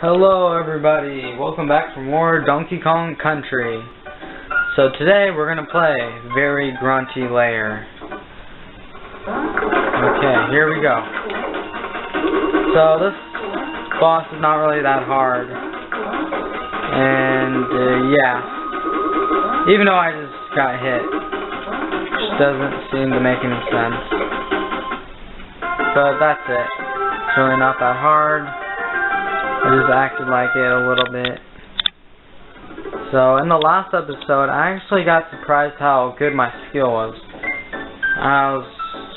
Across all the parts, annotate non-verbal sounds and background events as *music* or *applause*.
Hello everybody, welcome back for more Donkey Kong Country. So today we're gonna play Very Grunty Lair. Okay, here we go. So this boss is not really that hard. And uh, yeah, even though I just got hit, which doesn't seem to make any sense. But that's it. It's really not that hard. I just acted like it a little bit. So, in the last episode, I actually got surprised how good my skill was. I was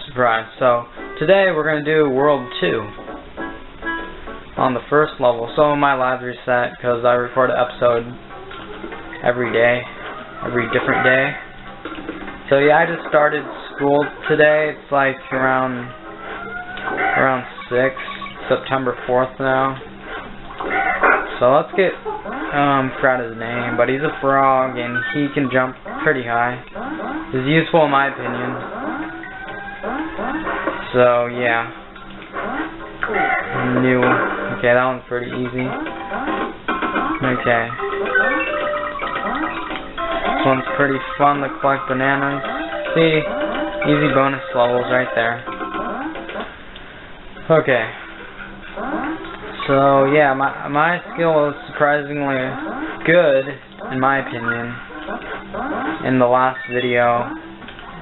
surprised. So, today we're going to do World 2 on the first level. So, my lives reset because I record an episode every day, every different day. So, yeah, I just started school today. It's like around, around 6, September 4th now. So let's get, um, forgot his name, but he's a frog and he can jump pretty high. He's useful in my opinion. So yeah. New. Okay, that one's pretty easy. Okay. This one's pretty fun to collect bananas. See, easy bonus levels right there. Okay. So yeah, my my skill is surprisingly good in my opinion. In the last video,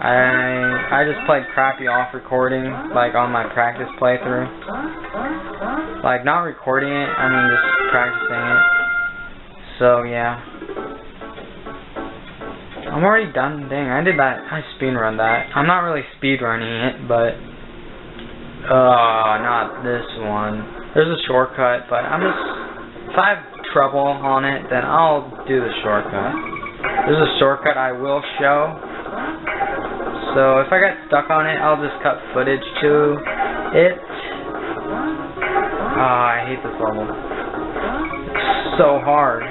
I I just played crappy off recording, like on my practice playthrough. Like not recording it, I mean just practicing it. So yeah. I'm already done. Dang, I did that. I speed run that. I'm not really speed running it, but uh, not this one. There's a shortcut, but I'm just, if I have trouble on it, then I'll do the shortcut. There's a shortcut I will show. So if I get stuck on it, I'll just cut footage to it. Oh, I hate this level. It's so hard.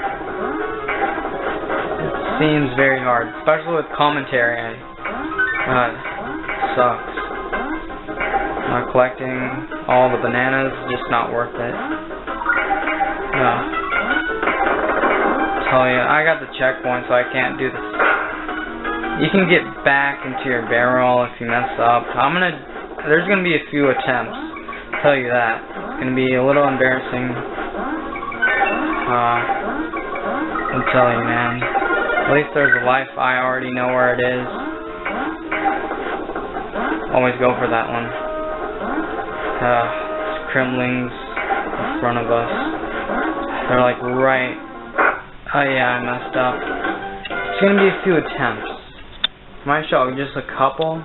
It seems very hard, especially with commentary. God, sucks. Not collecting all the bananas, just not worth it. No. Tell you, I got the checkpoint, so I can't do this. You can get back into your barrel if you mess up. I'm gonna, there's gonna be a few attempts. Tell you that. It's gonna be a little embarrassing. Uh, I'm telling you, man. At least there's a life. I already know where it is. Always go for that one uh, Kremlings in front of us. They're like right. Oh yeah, I messed up. It's gonna be a few attempts. Might show just a couple,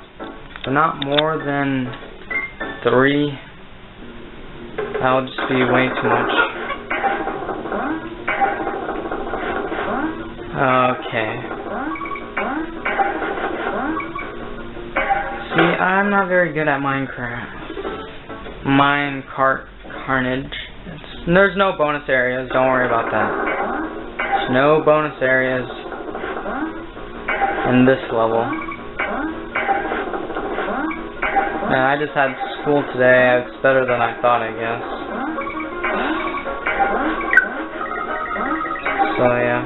but not more than three. That'll just be way too much. Okay. See, I'm not very good at Minecraft. Mine cart carnage. It's, there's no bonus areas, don't worry about that. There's no bonus areas in this level. And I just had school today, it's better than I thought, I guess. So yeah,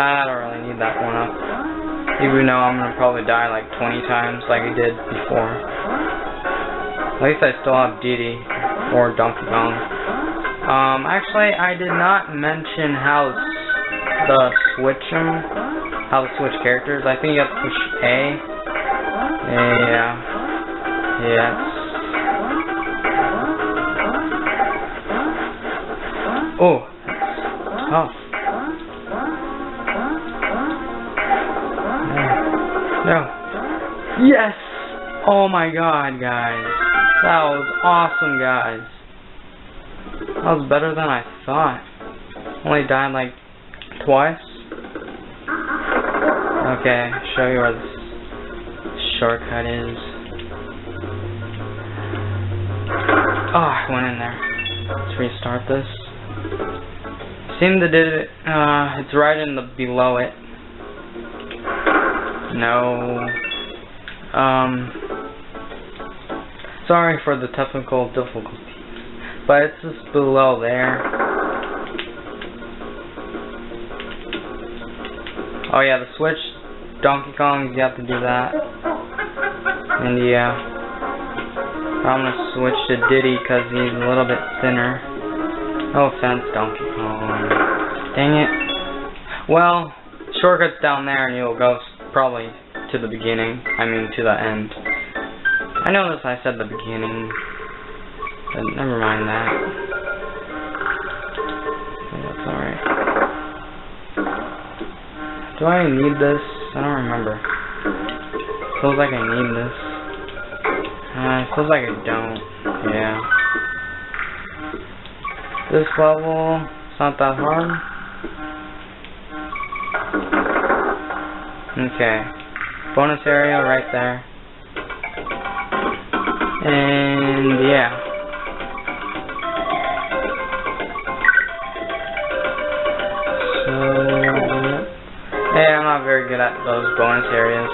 I don't really need that one up. Even though I'm gonna probably die like 20 times like I did before. At least I still have Diddy or Donkey Kong. Um, actually, I did not mention how the switch them, how to switch characters. I think you have to push A. Yeah. Yes. Oh, tough. No. Yes! Oh my god, guys. That was awesome, guys. That was better than I thought. Only died like twice. Okay, show you where this shortcut is. Oh, I went in there. Let's restart this. Seemed to did it. Uh, it's right in the below it. No. Um. Sorry for the technical difficulties, but it's just below there. Oh yeah, the Switch, Donkey Kong, you have to do that. And yeah, I'm gonna switch to Diddy because he's a little bit thinner. No offense, Donkey Kong. Dang it. Well, shortcut's down there and you'll go probably to the beginning, I mean to the end. I know this, I said the beginning. But never mind that. That's alright. Do I need this? I don't remember. Feels like I need this. Uh, feels like I don't. Yeah. This level, it's not that hard. Okay. Bonus area right there. And yeah. Hey, I'm not very good at those bonus areas.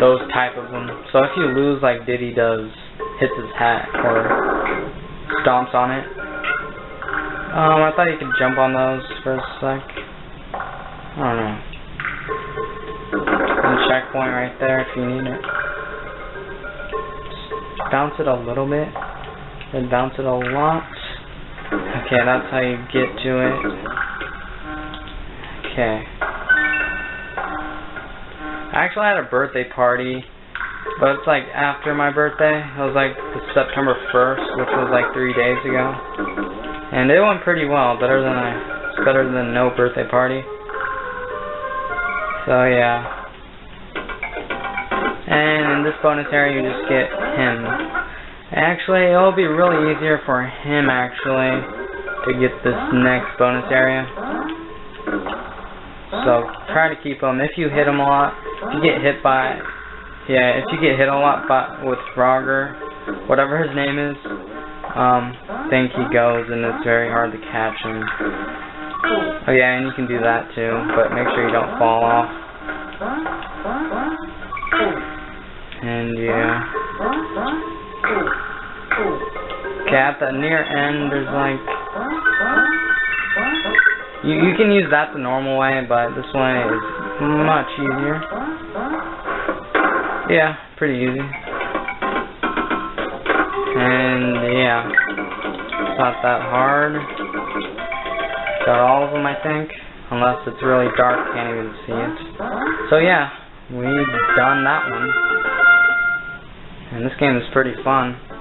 Those type of them. So if you lose like Diddy does, hits his hat or stomps on it. Um, I thought you could jump on those for a sec. I don't know. Checkpoint right there if you need it. Bounce it a little bit. Then bounce it a lot. Okay, that's how you get to it. Okay. I actually had a birthday party, but it's like after my birthday. It was like September 1st, which was like three days ago. And it went pretty well, better than I, better than no birthday party. So yeah. This bonus area, you just get him. Actually, it'll be really easier for him actually to get this next bonus area. So try to keep him. If you hit him a lot, if you get hit by, yeah, if you get hit a lot by with Frogger, whatever his name is, um, think he goes, and it's very hard to catch him. Oh yeah, and you can do that too, but make sure you don't fall off. Okay, at the near end, there's like you, you can use that the normal way, but this way is much easier. Yeah, pretty easy. And yeah, it's not that hard. Got all of them, I think. Unless it's really dark, can't even see it. So yeah, we've done that one. And this game is pretty fun.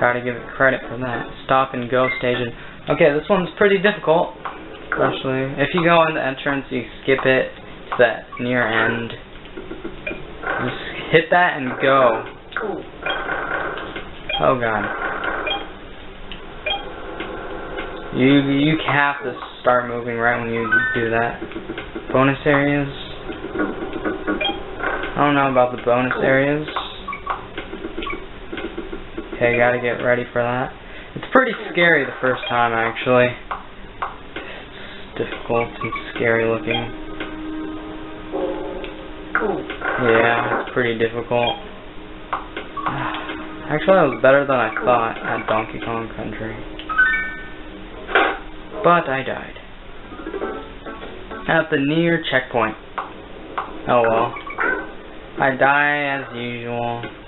Gotta give it credit for that. Stop and go station. Okay, this one's pretty difficult. Especially, if you go in the entrance, you skip it to that near end. Just hit that and go. Oh god. You you have to start moving right when you do that. Bonus areas. I don't know about the bonus areas. Okay, gotta get ready for that. It's pretty scary the first time actually difficult and scary looking. Yeah, it's pretty difficult. *sighs* Actually, that was better than I thought at Donkey Kong Country. But I died. At the near checkpoint. Oh well. I die as usual.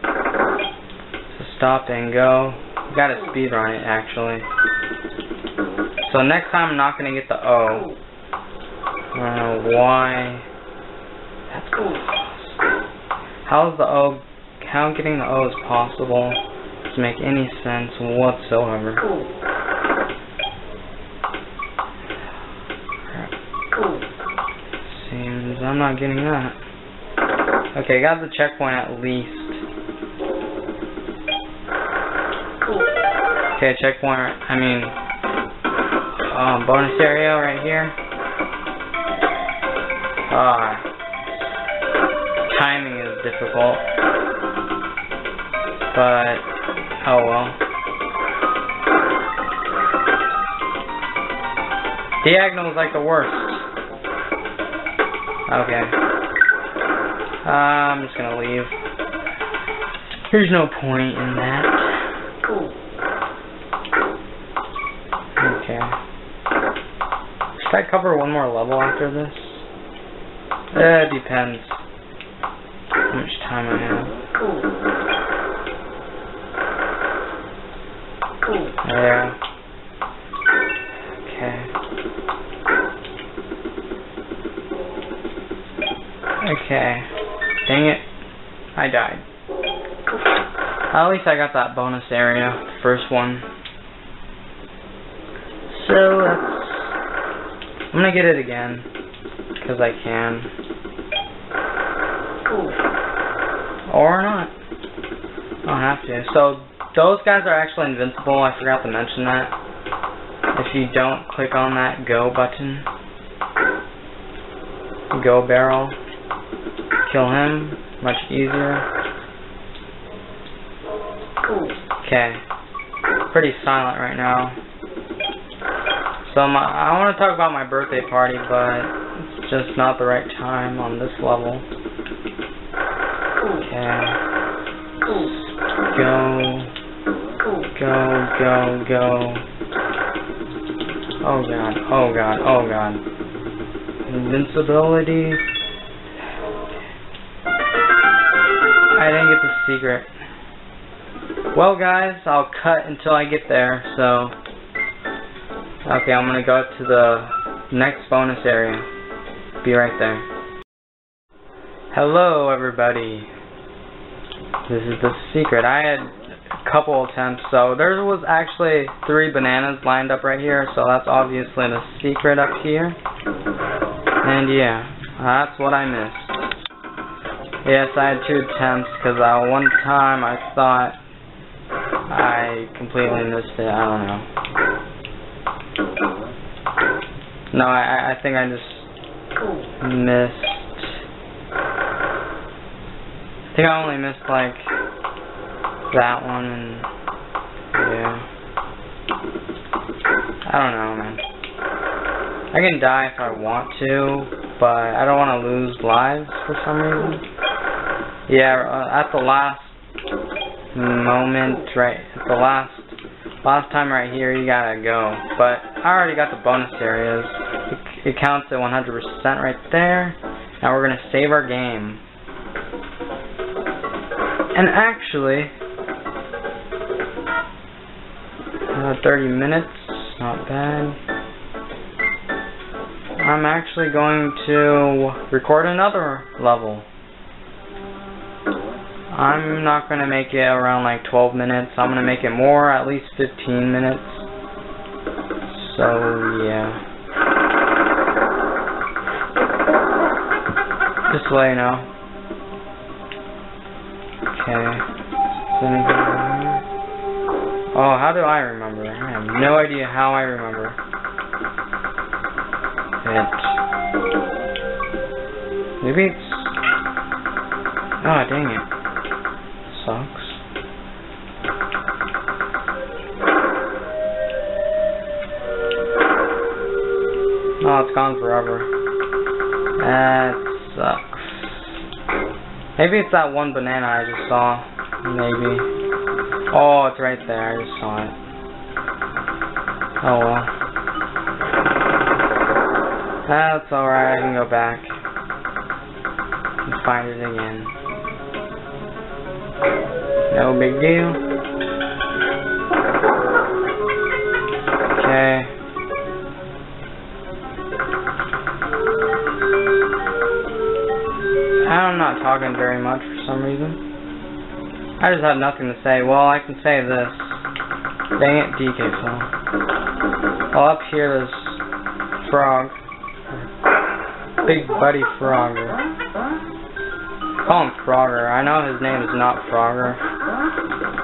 Stop and go. Gotta speedrun it actually. So next time I'm not gonna get the O. I don't know why. That's cool. How is the O? How getting the O is possible to make any sense whatsoever? Cool. Seems I'm not getting that. Okay, got the checkpoint at least. Okay, checkpoint. I mean, um, bonus area right here. Ah, timing is difficult, but oh well. Diagonal is like the worst. Okay. Uh, I'm just gonna leave. There's no point in that. Should I cover one more level after this? Eh, it depends how much time I have. Yeah. Okay. Okay. Dang it. I died. At least I got that bonus area, the first one. So, that's... I'm gonna get it again. Because I can. Or not. I don't have to. So, those guys are actually invincible. I forgot to mention that. If you don't click on that go button, go barrel, kill him, much easier. Okay. Pretty silent right now. So my, I want to talk about my birthday party, but it's just not the right time on this level. Okay. Go. Go, go, go. Oh god, oh god, oh god. Invincibility. I didn't get the secret. Well guys, I'll cut until I get there, so... Okay, I'm gonna go to the next bonus area. Be right there. Hello everybody. This is the secret. I had a couple attempts, so there was actually three bananas lined up right here, so that's obviously the secret up here. And yeah, that's what I missed. Yes, I had two attempts, because uh, one time I thought I completely missed it, I don't know. No, I, I think I just missed. I think I only missed like that one and yeah. I don't know, man. I can die if I want to, but I don't want to lose lives for some reason. Yeah, uh, at the last moment, right, at the last last time right here, you gotta go. But I already got the bonus areas. It, counts at 100% right there. Now we're gonna save our game. And actually, uh, 30 minutes, not bad. I'm actually going to record another level. I'm not going to make it around like 12 minutes. I'm going to make it more, at least 15 minutes. So, yeah. You know. Okay. Oh, how do I remember? I have no idea how I remember. It. Maybe it's. Oh, dang it. Sucks. Oh, it's gone forever. That sucks. Maybe it's that one banana I just saw. Maybe. Oh, it's right there. I just saw it. Oh well. That's alright. I can go back. And find it again. No big deal. Okay. Talking very much for some reason. I just have nothing to say. Well, I can say this. Dang it, DK fell. Well, up here Frog. Big Buddy Frogger. Call him Frogger. I know his name is not Frogger.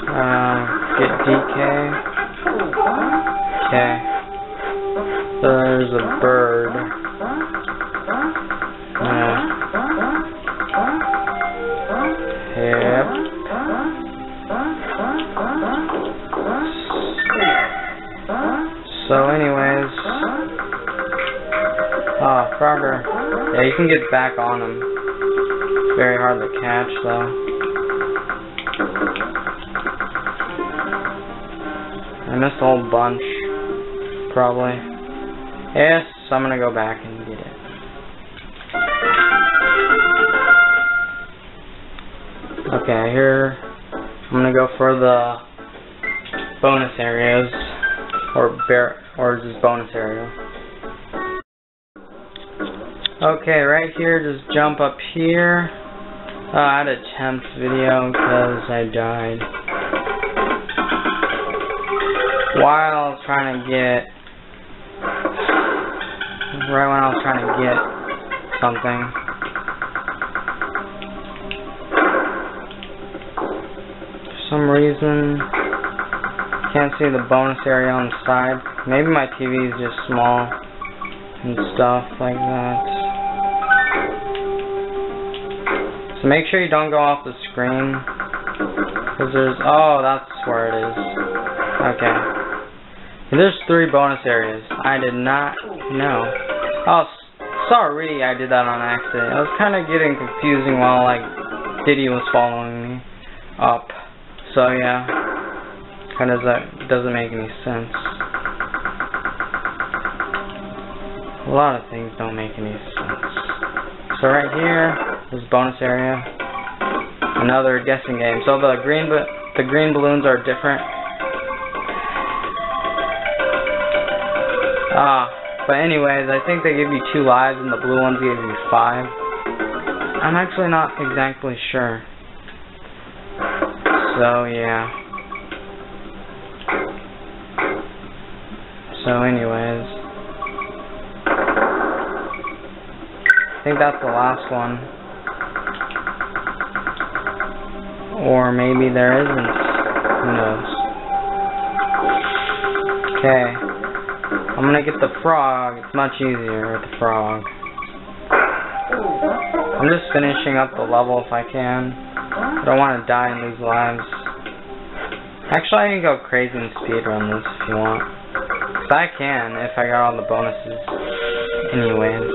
Uh, get DK. Okay. There's a bird. you can get back on them. Very hard to catch, though. I missed a whole bunch, probably. Yes, I'm gonna go back and get it. Okay, here I'm gonna go for the bonus areas or bear or just bonus area. Okay, right here, just jump up here. Uh, I had a temp video because I died. While trying to get, right when I was trying to get something. For some reason, can't see the bonus area on the side. Maybe my TV is just small and stuff like that. So make sure you don't go off the screen. Because there's, oh, that's where it is. Okay. There's three bonus areas. I did not know. Oh, sorry I did that on accident. It was kind of getting confusing while, like, Diddy was following me up. So, yeah. Kind of that doesn't make any sense. A lot of things don't make any sense. So right here, this bonus area. Another guessing game. So the green but the green balloons are different. Ah, but anyways, I think they give you two lives and the blue ones give you five. I'm actually not exactly sure. So yeah. So anyways. I think that's the last one. Or maybe there isn't. Who knows? Okay. I'm gonna get the frog. It's much easier with the frog. I'm just finishing up the level if I can. I don't want to die and lose lives. Actually, I can go crazy and speedrun this if you want. Because I can if I got all the bonuses. Anyways.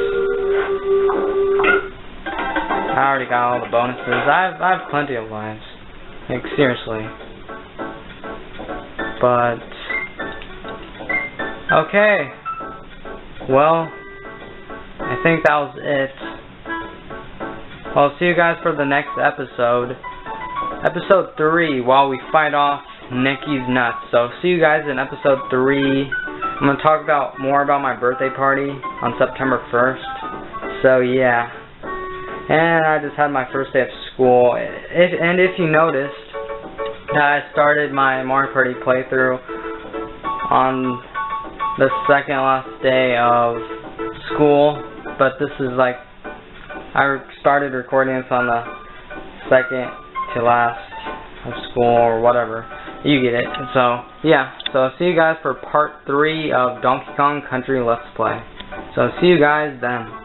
I already got all the bonuses. I have, I have plenty of lives. Like, seriously. But... Okay. Well, I think that was it. I'll see you guys for the next episode. Episode 3, while we fight off Necky's Nuts. So, see you guys in episode 3. I'm going to talk about more about my birthday party on September 1st. So, yeah. And I just had my first day of school. If, and if you noticed, I started my Mario Party playthrough on the second last day of school, but this is like, I started recording this on the second to last of school or whatever. You get it. So, yeah. So, see you guys for part 3 of Donkey Kong Country Let's Play. So, see you guys then.